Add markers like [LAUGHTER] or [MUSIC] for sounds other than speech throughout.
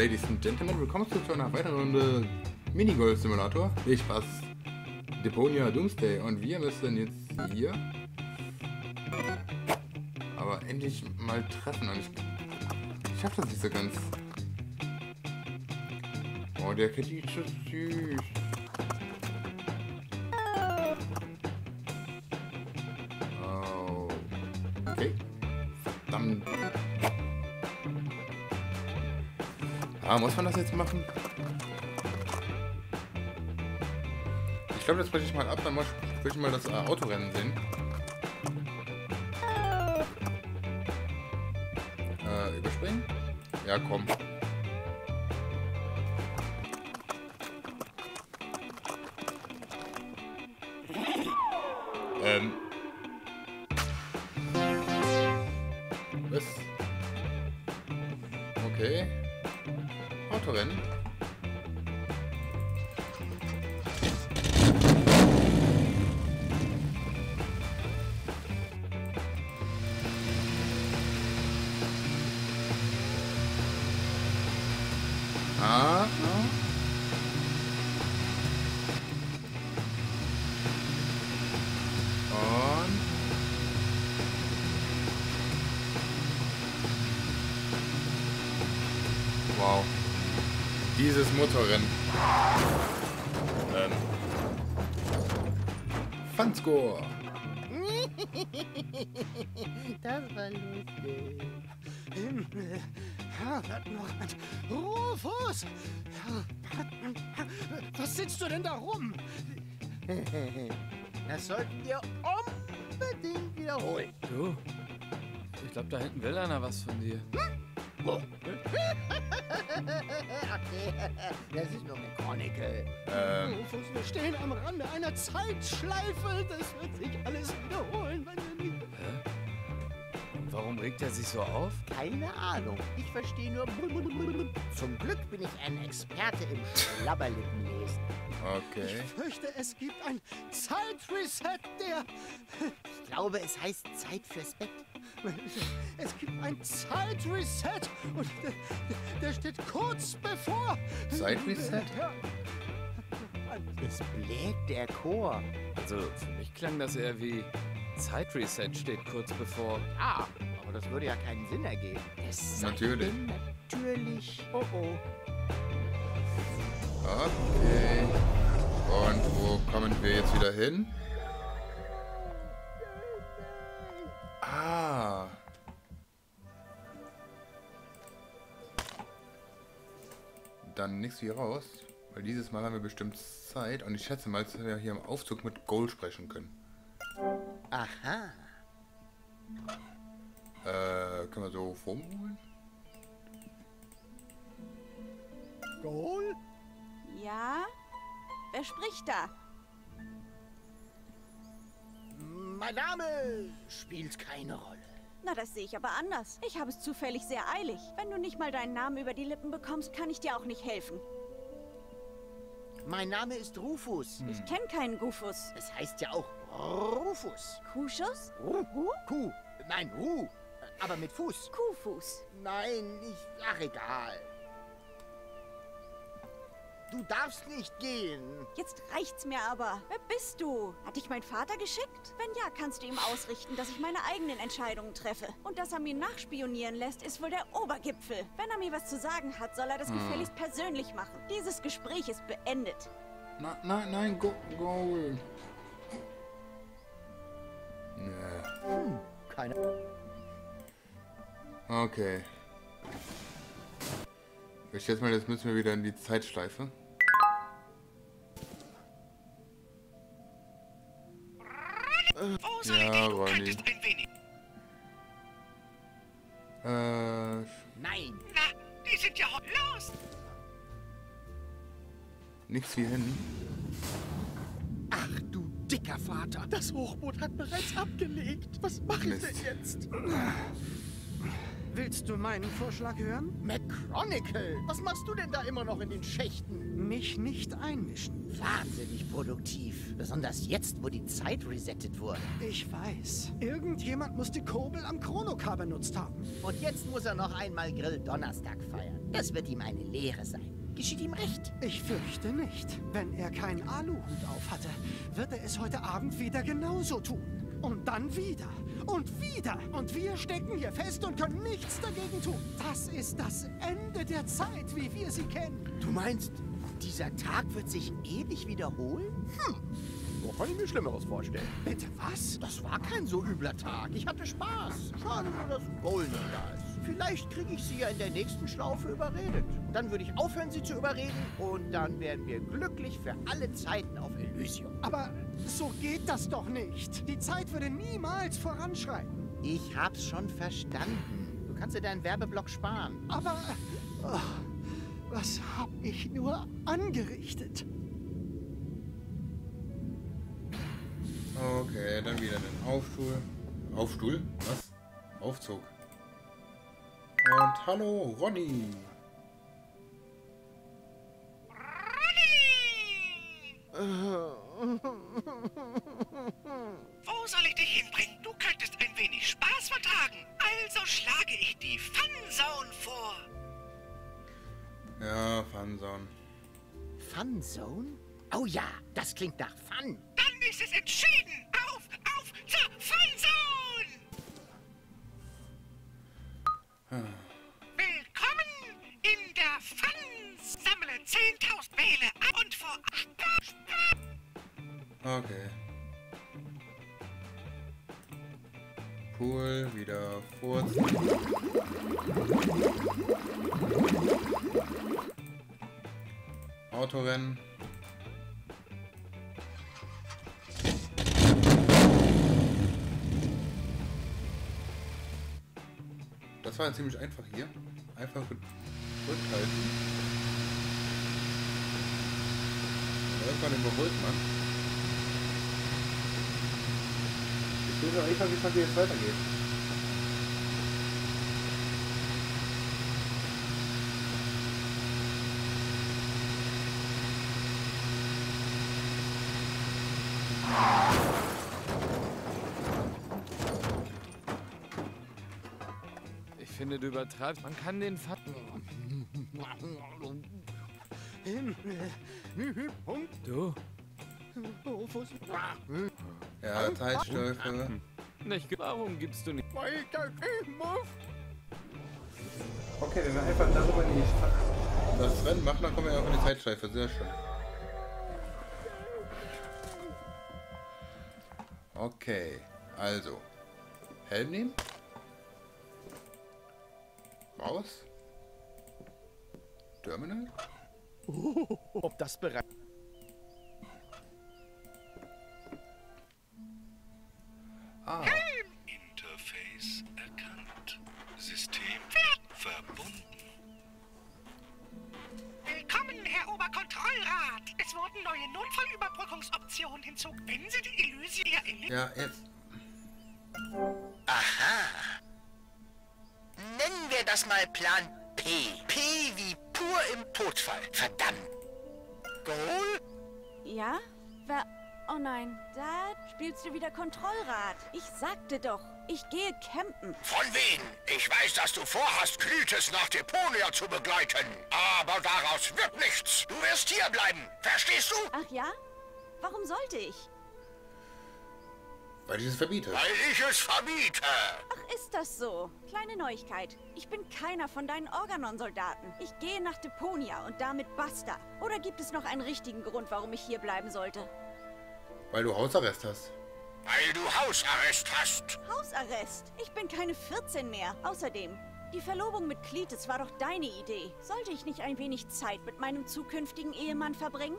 Ladies and Gentlemen, willkommen zu einer weiteren Runde Minigolf Simulator. Viel Spaß, Deponia Doomsday. Und wir müssen jetzt hier aber endlich mal treffen. Und ich, ich schaff das nicht so ganz. Oh, der Kitty ist so süß. Ah, muss man das jetzt machen? Ich glaube, das breche ich mal ab, dann muss ich mal das äh, Autorennen sehen. Äh, überspringen? Ja, komm. Wow. Dieses Motorrennen. Ähm. Fanscore. [LAUGHS] Das war lustig. Himmel, Herbert Mord, Rufus! Was sitzt du denn da rum? [LAUGHS] Das sollten wir unbedingt wiederholen. Du, ich glaube, da hinten will einer was von dir. Okay, [LAUGHS] [LAUGHS] das ist nur eine Chronicle. Ähm. Wir stehen am Rande einer Zeitschleife. Das wird sich alles wiederholen, wenn wir nicht... Und warum regt er sich so auf? Keine Ahnung. Ich verstehe nur. Zum Glück bin ich ein Experte im Schlabberlippenlesen. Okay. Ich fürchte, es gibt ein Zeitreset, der. Ich glaube, es heißt Zeit fürs Bett. Es gibt ein Zeitreset und der, der steht kurz bevor. Zeitreset? Es bläht der Chor. Also, für mich klang das eher wie Zeitreset steht kurz bevor. Ja, aber das würde ja keinen Sinn ergeben. Es Natürlich. Natürlich. Oh oh. Okay. Und wo kommen wir jetzt wieder hin? Dann nichts hier raus. Weil dieses Mal haben wir bestimmt Zeit. Und ich schätze mal, dass wir hier im Aufzug mit Gold sprechen können. Aha. Äh, können wir so vorholen? Goal? Ja? Wer spricht da? Mein Name spielt keine Rolle. Na, das sehe ich aber anders. Ich habe es zufällig sehr eilig. Wenn du nicht mal deinen Namen über die Lippen bekommst, kann ich dir auch nicht helfen. Mein Name ist Rufus. Ich kenne keinen Gufus. Es heißt ja auch Rufus. Kuschus? Ru, Kuh. Nein, Ru. Aber mit Fuß. Kuhfuß. Nein, ich. Ach, egal. Du darfst nicht gehen. Jetzt reicht's mir aber. Wer bist du? Hat dich mein Vater geschickt? Wenn ja, kannst du ihm ausrichten, dass ich meine eigenen Entscheidungen treffe. Und dass er mir nachspionieren lässt, ist wohl der Obergipfel. Wenn er mir was zu sagen hat, soll er das gefälligst persönlich machen. Dieses Gespräch ist beendet. Nein, nein, nein, Go Gold. Nee. Keine. Okay. Ich schätze mal, jetzt müssen wir wieder in die Zeitschleife. Ja, Ronny. Äh, Nein. Na, die sind ja los. nix wie hin. Ach du dicker Vater. Das Hochboot hat bereits abgelegt. Was mache ich Mist. denn jetzt? [CLEARS THROAT] Willst du meinen Vorschlag hören? McChronicle, was machst du denn da immer noch in den Schächten? Mich nicht einmischen. Wahnsinnig produktiv. Besonders jetzt, wo die Zeit resettet wurde. Ich weiß. Irgendjemand muss die Kurbel am Chronokar benutzt haben. Und jetzt muss er noch einmal Grill Donnerstag feiern. Das wird ihm eine Lehre sein. Geschieht ihm recht. Ich fürchte nicht. Wenn er keinen Aluhut auf hatte, wird er es heute Abend wieder genauso tun. Und dann wieder. Und wieder. Und wir stecken hier fest und können nichts dagegen tun. Das ist das Ende der Zeit, wie wir sie kennen. Du meinst, dieser Tag wird sich ewig wiederholen? Hm. So kann ich mir Schlimmeres vorstellen. Bitte was? Das war kein so übler Tag. Ich hatte Spaß. Schade nur, dass Golden da ist. Vielleicht kriege ich sie ja in der nächsten Schlaufe überredet. Dann würde ich aufhören, sie zu überreden. Und dann wären wir glücklich für alle Zeiten auf Elysium. Aber so geht das doch nicht. Die Zeit würde niemals voranschreiten. Ich hab's schon verstanden. Du kannst dir deinen Werbeblock sparen. Aber oh, was hab ich nur angerichtet? Okay, dann wieder den Aufstuhl. Aufstuhl? Was? Aufzug. Und hallo, Ronny. Wo soll ich dich hinbringen? Du könntest ein wenig Spaß vertragen. Also schlage ich die Funzone vor. Ja, Funzone. Funzone? Oh ja, das klingt nach Fun. Dann ist es entschieden. Auf, auf zur Funzone! Okay. Pool, wieder furzen. Autorennen. Das war ziemlich einfach hier. Einfach rückhalten. Irgendwann überholt man. Ich so einfach gespannt, wie es weitergeht. Ich finde, du übertreibst. Man kann den Fatten. Zeitschleife. Nicht. Warum gibst du nicht? Okay, wenn wir einfach darüber nicht das Rennen machen, dann kommen wir auch in die Zeitschleife. Sehr schön. Okay, also. Helm nehmen. Raus. Terminal. Ob das bereits... Wenn Sie die Illusion erleben. ja, jetzt. Nennen wir das mal Plan P. P wie pur im Todfall. Verdammt. Goal? Ja? Wer... Oh nein, Dad, spielst du wieder Kontrollrad? Ich sagte doch, ich gehe campen. Von wegen. Ich weiß, dass du vorhast, Clytes nach Deponia zu begleiten. Aber daraus wird nichts. Du wirst hier bleiben. Verstehst du? Ach ja? Warum sollte ich? Weil ich es verbiete. Weil ich es verbiete. Ach, ist das so? Kleine Neuigkeit. Ich bin keiner von deinen Organon-Soldaten. Ich gehe nach Deponia und damit basta. Oder gibt es noch einen richtigen Grund, warum ich hier bleiben sollte? Weil du Hausarrest hast. Weil du Hausarrest hast. Hausarrest. Ich bin keine 14 mehr. Außerdem, die Verlobung mit Cletus war doch deine Idee. Sollte ich nicht ein wenig Zeit mit meinem zukünftigen Ehemann verbringen?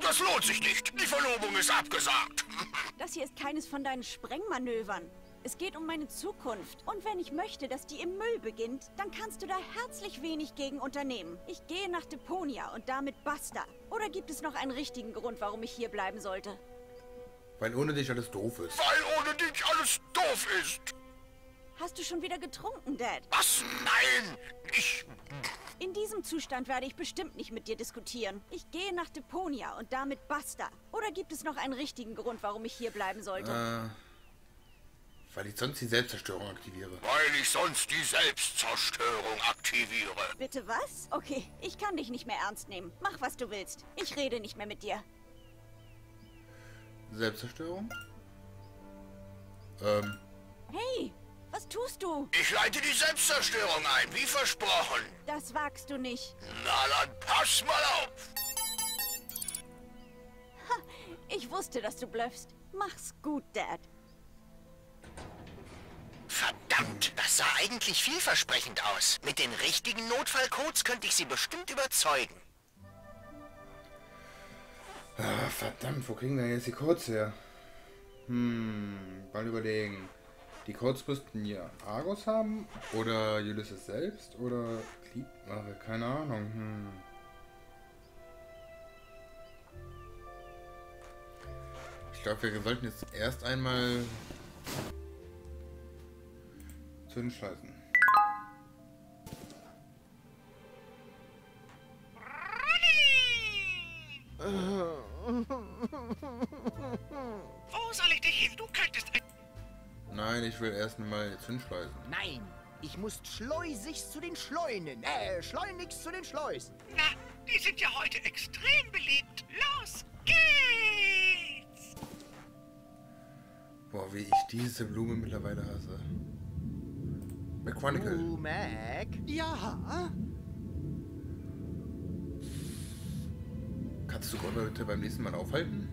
Das lohnt sich nicht. Die Verlobung ist abgesagt. [LAUGHS] Das hier ist keines von deinen Sprengmanövern. Es geht um meine Zukunft. Und wenn ich möchte, dass die im Müll beginnt, dann kannst du da herzlich wenig gegen unternehmen. Ich gehe nach Deponia und damit basta. Oder gibt es noch einen richtigen Grund, warum ich hier bleiben sollte? Weil ohne dich alles doof ist. Weil ohne dich alles doof ist. Hast du schon wieder getrunken, Dad? Was? Nein! Ich... In diesem Zustand werde ich bestimmt nicht mit dir diskutieren. Ich gehe nach Deponia und damit basta. Oder gibt es noch einen richtigen Grund, warum ich hier bleiben sollte? Äh, weil ich sonst die Selbstzerstörung aktiviere. Weil ich sonst die Selbstzerstörung aktiviere. Bitte was? Okay, ich kann dich nicht mehr ernst nehmen. Mach, was du willst. Ich rede nicht mehr mit dir. Selbstzerstörung? Ähm, Hey, was tust du? Ich leite die Selbstzerstörung ein, wie versprochen. Das wagst du nicht. Na dann pass mal auf. Ich wusste, dass du blöffst. Mach's gut, Dad. Verdammt, das sah eigentlich vielversprechend aus. Mit den richtigen Notfallcodes könnte ich sie bestimmt überzeugen. ah, verdammt, wo kriegen wir denn jetzt die Codes her? Hm, mal überlegen. Die müssten ja Argos haben oder Ulysses selbst oder Gliedmache, keine Ahnung. Hm. Ich glaube, wir sollten jetzt erst einmal zu den Scheißen. Wo soll ich dich hin? Du könntest... ein- Nein, ich will erst einmal zu den Schleusen. Nein, ich muss schleusigst zu den Schleunen. Äh, schleunigst zu den Schleusen. Na, die sind ja heute extrem beliebt. Los geht's! Boah, wie ich diese Blume mittlerweile hasse. McChronicle. Du, Mac. Ja, Kannst du Gott bitte beim nächsten Mal aufhalten?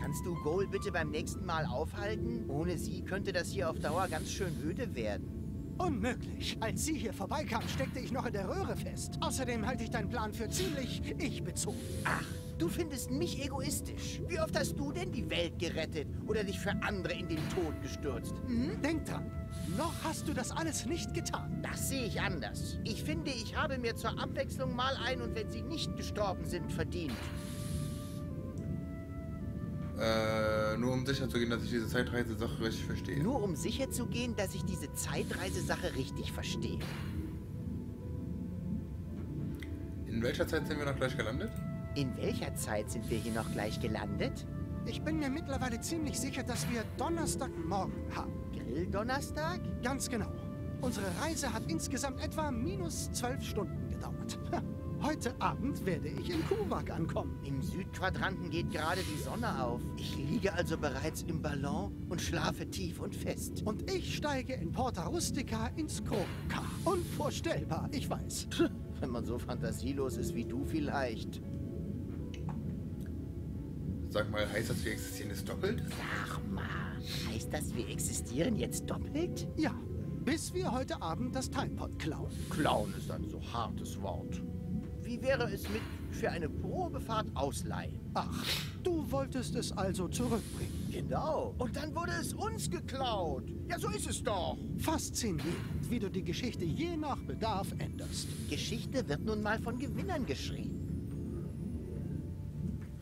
Kannst du Goal bitte beim nächsten Mal aufhalten? Ohne sie könnte das hier auf Dauer ganz schön öde werden. unmöglich. Als sie hier vorbeikam, steckte ich noch in der Röhre fest. Außerdem halte ich deinen Plan für ziemlich ich-bezogen. Ach, du findest mich egoistisch. Wie oft hast du denn die Welt gerettet oder dich für andere in den Tod gestürzt? Hm? Denk dran, noch hast du das alles nicht getan. Das sehe ich anders. Ich finde, ich habe mir zur Abwechslung mal ein und wenn sie nicht gestorben sind, verdient. Äh, nur um sicher zu gehen, dass ich diese Zeitreise-Sache richtig verstehe. Nur um sicher zu gehen, dass ich diese Zeitreisesache richtig verstehe. In welcher Zeit sind wir noch gleich gelandet? In welcher Zeit sind wir hier noch gleich gelandet? Ich bin mir mittlerweile ziemlich sicher, dass wir Donnerstagmorgen haben. Grilldonnerstag? Ganz genau. Unsere Reise hat insgesamt etwa minus zwölf Stunden gedauert. Heute Abend werde ich in Kuwak ankommen. Im Südquadranten geht gerade die Sonne auf. Ich liege also bereits im Ballon und schlafe tief und fest. Und ich steige in Porta Rustica ins Kroka. Unvorstellbar, ich weiß. Wenn man so fantasielos ist wie du vielleicht. Sag mal, heißt das, wir existieren jetzt doppelt? Sag mal, heißt das, wir existieren jetzt doppelt? Ja, bis wir heute Abend das Timepod klauen. Clown ist ein so hartes Wort. Wie wäre es mit für eine Probefahrt ausleihen? Ach, du wolltest es also zurückbringen. Genau. Und dann wurde es uns geklaut. Ja, so ist es doch. Faszinierend, wie du die Geschichte je nach Bedarf änderst. Geschichte wird nun mal von Gewinnern geschrieben.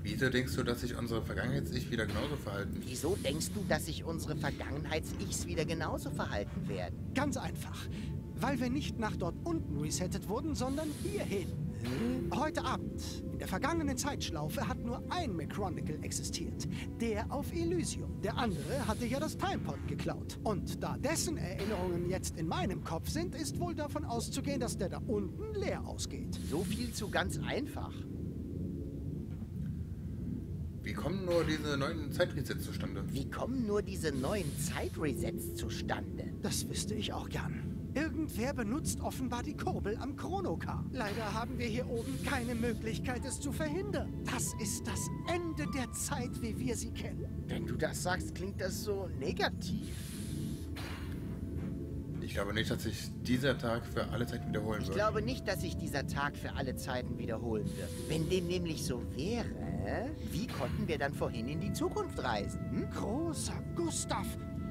Wieso denkst du, dass sich unsere Vergangenheits-Ich wieder genauso verhalten? Wieso denkst du, dass sich unsere Vergangenheits-Ichs wieder genauso verhalten werden? Ganz einfach. Weil wir nicht nach dort unten resettet wurden, sondern hierhin. Heute Abend, in der vergangenen Zeitschlaufe, hat nur ein McChronicle existiert. Der auf Elysium. Der andere hatte ja das Timepod geklaut. Und da dessen Erinnerungen jetzt in meinem Kopf sind, ist wohl davon auszugehen, dass der da unten leer ausgeht. So viel zu ganz einfach. Wie kommen nur diese neuen Zeitresets zustande? Wie kommen nur diese neuen Zeitresets zustande? Das wüsste ich auch gern. Irgendwer benutzt offenbar die Kurbel am Chronokar. Leider haben wir hier oben keine Möglichkeit, es zu verhindern. Das ist das Ende der Zeit, wie wir sie kennen. Wenn du das sagst, klingt das so negativ. Ich glaube nicht, dass sich dieser Tag für alle Zeiten wiederholen Ich wird. glaube nicht, dass sich dieser Tag für alle Zeiten wiederholen wird. Wenn dem nämlich so wäre, wie konnten wir dann vorhin in die Zukunft reisen? Hm? Großer Gustav,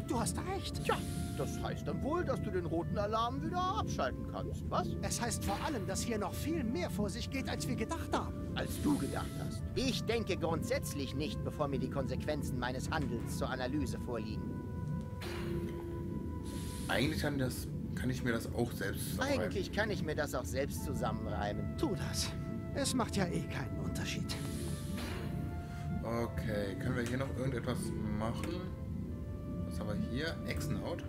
du hast recht. Tja, das heißt dann wohl, dass du den roten Alarm wieder abschalten kannst, was? Es heißt vor allem, dass hier noch viel mehr vor sich geht, als wir gedacht haben. Als du gedacht hast. Ich denke grundsätzlich nicht, bevor mir die Konsequenzen meines Handelns zur Analyse vorliegen. eigentlich kann, das, kann ich mir das auch selbst zusammenreimen. Eigentlich kann ich mir das auch selbst zusammenreimen. Tu das. Es macht ja eh keinen Unterschied. Okay, können wir hier noch irgendetwas machen? Was haben wir hier? Echsenhaut.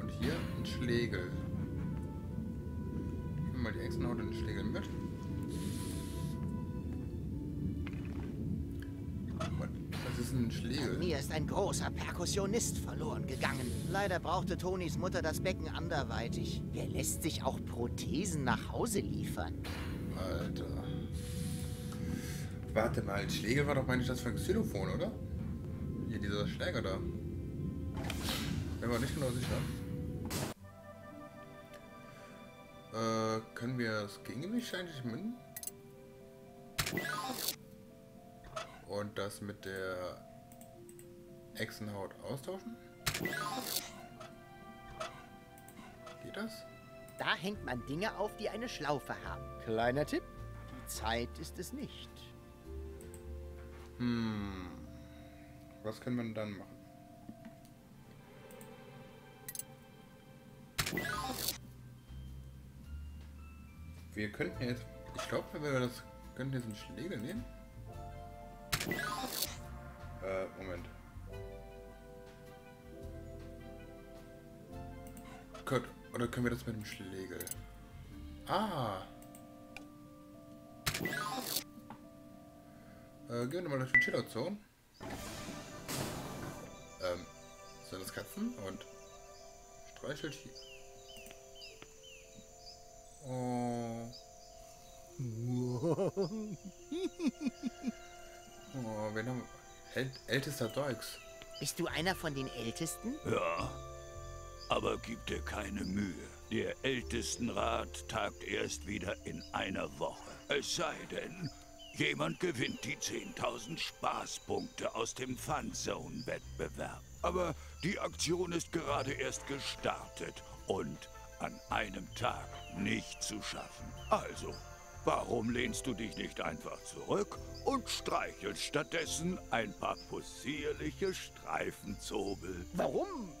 Und hier ein Schlegel. Nehmen wir mal die Echsenhaut und den Schlegel mit. Was ist ein Schlegel? Mir ist ein großer Perkussionist verloren gegangen. Leider brauchte Tonis Mutter das Becken anderweitig. Wer lässt sich auch Prothesen nach Hause liefern? Alter. Warte mal, ein Schlegel war doch meine das für ein Xylophon, oder? Hier, dieser Schläger da. Bin mir nicht genau sicher. Äh, können wir das Gegengewicht eigentlich minden? Und das mit der Echsenhaut austauschen? Geht das? Da hängt man Dinge auf, die eine Schlaufe haben. Kleiner Tipp, die Zeit ist es nicht. Hm. Was können wir dann machen? Wir könnten jetzt. Ich glaube, wenn wir das. Könnten jetzt einen Schlägel nehmen. Äh, Moment. Gott, oder können wir das mit dem Schlägel? Ah! Äh, gehen wir mal durch die Chillout-Zone. Ähm, sind das Katzen? Und streichelt hier. Oh. [LAUGHS] oh, wen haben wir? Äl ältester Doix. Bist du einer von den Ältesten? Ja, aber gib dir keine Mühe. Der Ältestenrat tagt erst wieder in einer Woche. Es sei denn, jemand gewinnt die 10.000 Spaßpunkte aus dem Funzone-Wettbewerb. Aber die Aktion ist gerade erst gestartet und an einem Tag nicht zu schaffen. Also, warum lehnst du dich nicht einfach zurück und streichelst stattdessen ein paar possierliche Streifenzobel? Warum?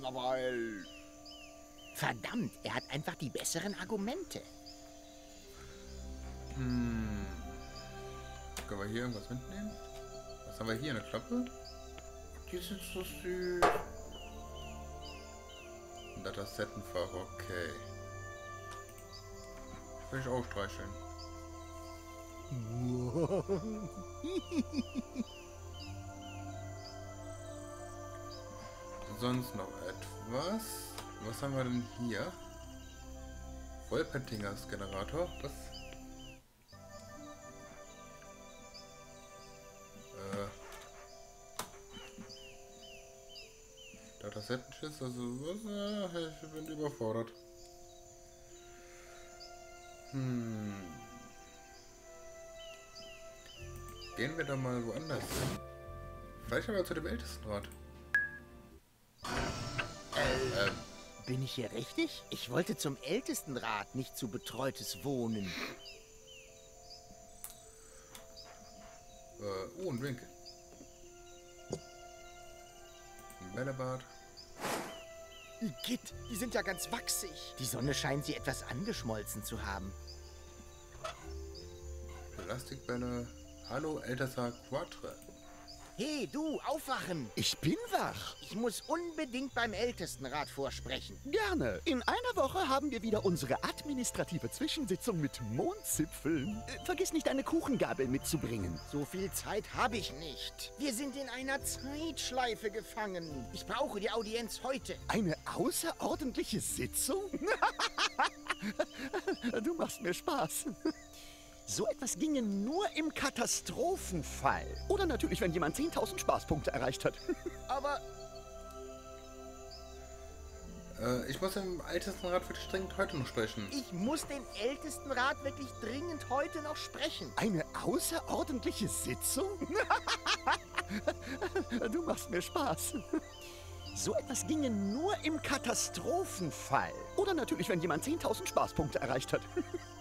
Na, weil... Verdammt, er hat einfach die besseren Argumente. Hm. Können wir hier irgendwas mitnehmen? Was haben wir hier? Eine Klappe? Die sind so süß. Und das Kassettenfach, okay. Will ich auch streicheln. [LAUGHS] Sonst noch etwas? Was haben wir denn hier? Vollpentingers Generator. Das. Datasettenschiss, also was? Äh, ich bin überfordert. Hm. Gehen wir da mal woanders hin. Vielleicht aber zu dem Ältestenrat. Ähm, Bin ich hier richtig? Ich wollte zum Ältestenrat, nicht zu betreutes Wohnen. äh, oh, ein Drink. Ein Bällebad. Git, die sind ja ganz wachsig. Die Sonne scheint sie etwas angeschmolzen zu haben. Plastikbälle. Hallo, ältester Quatre. Hey, du, aufwachen! Ich bin wach. Ich muss unbedingt beim Ältestenrat vorsprechen. Gerne. In einer Woche haben wir wieder unsere administrative Zwischensitzung mit Mondzipfeln. Äh, vergiss nicht, eine Kuchengabel mitzubringen. So viel Zeit habe ich nicht. Wir sind in einer Zeitschleife gefangen. Ich brauche die Audienz heute. Eine außerordentliche Sitzung? [LAUGHS] du machst mir Spaß. [LAUGHS] So etwas ginge nur im Katastrophenfall. Oder natürlich, wenn jemand 10.000 Spaßpunkte erreicht hat. [LAUGHS] Aber Äh, ich muss im Ältestenrat wirklich dringend heute noch sprechen. ich muss den Ältestenrat wirklich dringend heute noch sprechen. Eine außerordentliche Sitzung? [LAUGHS] du machst mir Spaß. So etwas ginge nur im Katastrophenfall. Oder natürlich, wenn jemand 10.000 Spaßpunkte erreicht hat. [LAUGHS]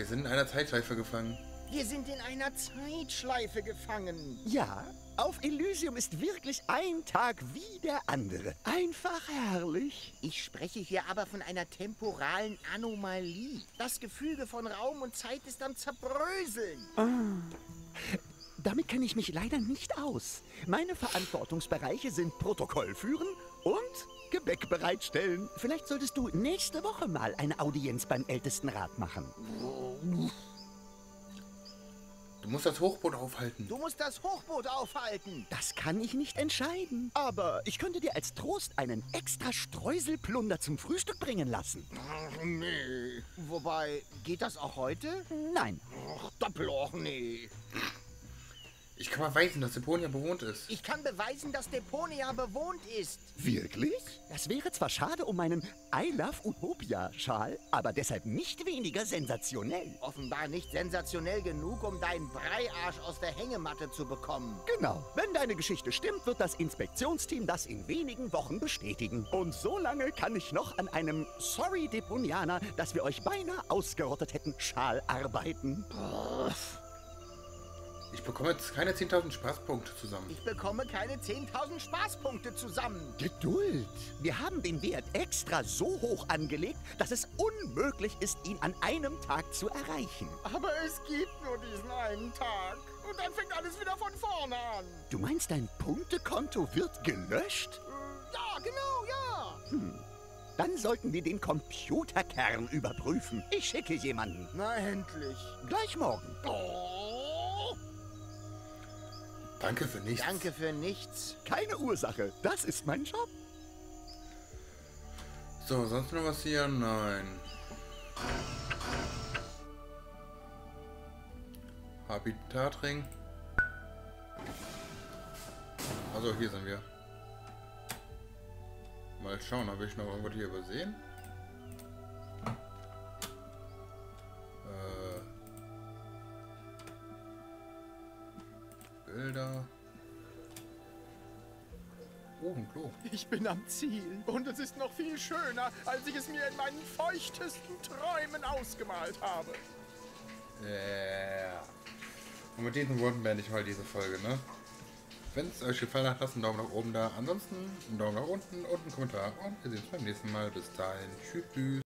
Wir sind in einer Zeitschleife gefangen. Wir sind in einer Zeitschleife gefangen. Ja, auf Elysium ist wirklich ein Tag wie der andere. Einfach herrlich. Ich spreche hier aber von einer temporalen Anomalie. Das Gefüge von Raum und Zeit ist am Zerbröseln. Damit kenne ich mich leider nicht aus. Meine Verantwortungsbereiche sind Protokoll führen und Gebäck bereitstellen. Vielleicht solltest du nächste Woche mal eine Audienz beim Ältestenrat machen. Du musst das Hochboot aufhalten. Du musst das Hochboot aufhalten. Das kann ich nicht entscheiden. Aber ich könnte dir als Trost einen extra Streuselplunder zum Frühstück bringen lassen. Ach, nee. Wobei, geht das auch heute? Nein. Ach, Doppelloch, nee. Ich kann beweisen, dass Deponia bewohnt ist. Ich kann beweisen, dass Deponia bewohnt ist. Wirklich? Das wäre zwar schade um meinen I Love Utopia-Schal, aber deshalb nicht weniger sensationell. Offenbar nicht sensationell genug, um deinen Breiarsch aus der Hängematte zu bekommen. Genau. Wenn deine Geschichte stimmt, wird das Inspektionsteam das in wenigen Wochen bestätigen. Und so lange kann ich noch an einem Sorry Deponianer, dass wir euch beinahe ausgerottet hätten, Schal arbeiten. Ich bekomme jetzt keine 10.000 Spaßpunkte zusammen. Ich bekomme keine 10.000 Spaßpunkte zusammen. Geduld. Wir haben den Wert extra so hoch angelegt, dass es unmöglich ist, ihn an einem Tag zu erreichen. Aber es gibt nur diesen einen Tag. Und dann fängt alles wieder von vorne an. Du meinst, dein Punktekonto wird gelöscht? Ja, genau, ja. Hm. Dann sollten wir den Computerkern überprüfen. Ich schicke jemanden. Na, endlich. Gleich morgen. Oh. Danke für nichts. Danke für nichts. Keine Ursache. Das ist mein Job. So, sonst noch was hier? Nein. Habitatring. Also hier sind wir. Mal schauen, habe ich noch irgendwas hier übersehen? Ich bin am Ziel. Und es ist noch viel schöner, als ich es mir in meinen feuchtesten Träumen ausgemalt habe. Ja. Und mit diesen Worten beende ich mal diese Folge, ne? Wenn es euch gefallen hat, lasst einen Daumen nach oben da. Ansonsten einen Daumen nach unten und einen Kommentar. Und wir sehen uns beim nächsten Mal. Bis dahin. Tschüss.